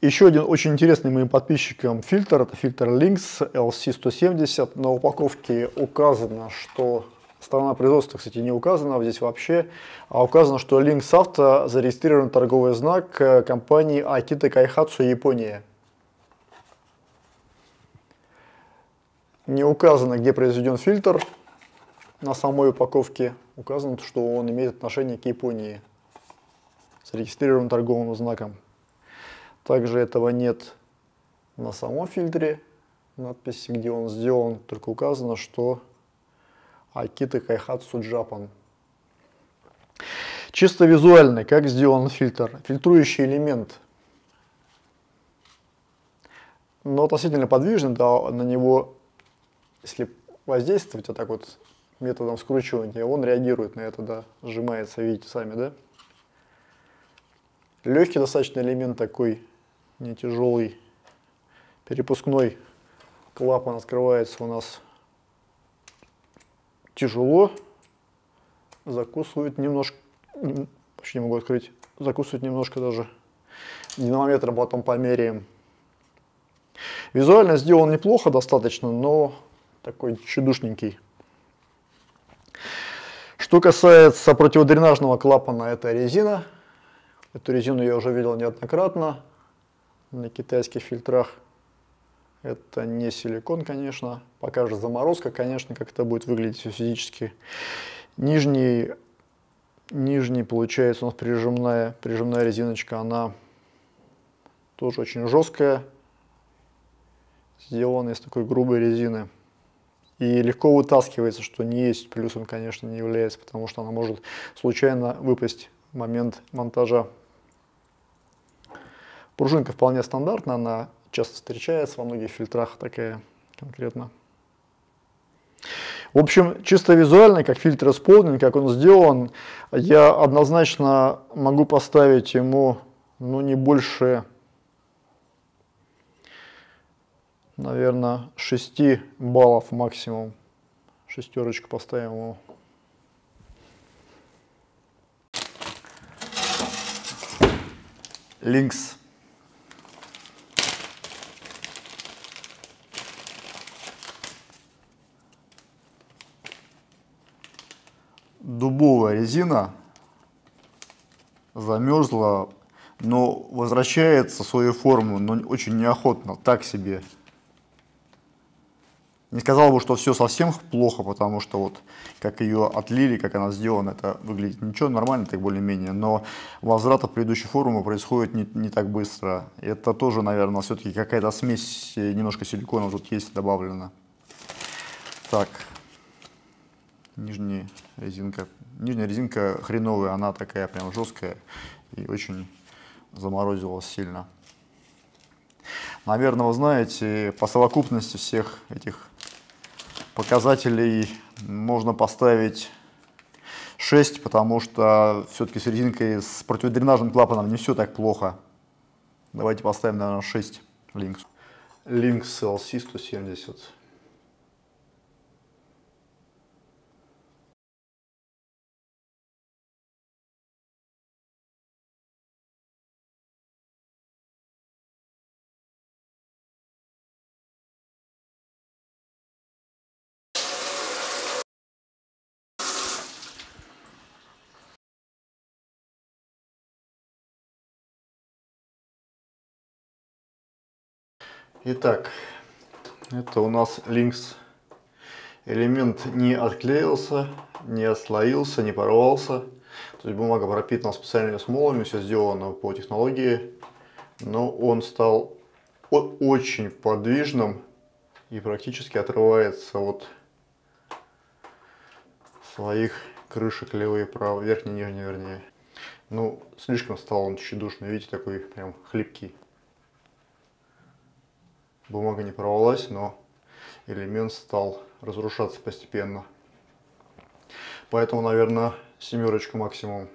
Еще один очень интересный моим подписчикам фильтр, это фильтр Lynx LC170. На упаковке указано, что Страна производства, кстати, не указана здесь вообще, а указано, что Lynx Auto зарегистрирован торговый знак э, компании Akita Kaihatsu Япония. Не указано, где произведен фильтр на самой упаковке. Указано, что он имеет отношение к Японии. Зарегистрирован торговым знаком. Также этого нет на самом фильтре надписи, где он сделан, только указано, что Акита Кайхатсу Джапан. Чисто визуально, как сделан фильтр. Фильтрующий элемент, но относительно подвижный, да, на него, если воздействовать вот так вот методом скручивания, он реагирует на это, да, сжимается, видите сами, да. Легкий достаточно элемент такой, не тяжелый, перепускной клапан открывается у нас тяжело, закусывает немножко, вообще не могу открыть, закусывает немножко даже. Динамометром потом померяем. Визуально сделан неплохо достаточно, но такой чудушненький. Что касается противодренажного клапана, это резина. Эту резину я уже видел неоднократно на китайских фильтрах. Это не силикон, конечно. Пока же заморозка, конечно, как это будет выглядеть физически. Нижний, нижний получается у нас прижимная, прижимная резиночка. Она тоже очень жесткая. Сделана из такой грубой резины. И легко вытаскивается, что не есть плюсом, конечно, не является, потому что она может случайно выпасть в момент монтажа. Пружинка вполне стандартная, она часто встречается во многих фильтрах такая конкретно. В общем, чисто визуально, как фильтр исполнен, как он сделан, я однозначно могу поставить ему, ну, не больше, наверное, 6 баллов максимум. Шестерочку поставим ему. Линкс дубовая резина замерзла, но возвращается в свою форму, но очень неохотно, так себе. Не сказал бы, что все совсем плохо, потому что вот как ее отлили, как она сделана, это выглядит ничего, нормально так более-менее, но возврат от предыдущей формы происходит не, не так быстро. Это тоже, наверное, все-таки какая-то смесь, немножко силикона тут есть добавлена. Так, нижняя резинка. Нижняя резинка хреновая, она такая прям жесткая и очень заморозилась сильно. Наверное, вы знаете, по совокупности всех этих показателей можно поставить 6, потому что все-таки с резинкой, с противодренажным клапаном не все так плохо. Давайте поставим, наверное, 6 Lynx. Lynx LC170. Итак, это у нас Lynx. Элемент не отклеился, не отслоился, не порвался. То есть бумага пропитана специальными смолами, все сделано по технологии. Но он стал очень подвижным и практически отрывается от своих крышек левой и правой, верхней и нижней вернее. Ну, слишком стал он тщедушный, видите, такой прям хлипкий. Бумага не порвалась, но элемент стал разрушаться постепенно. Поэтому, наверное, семерочку максимум.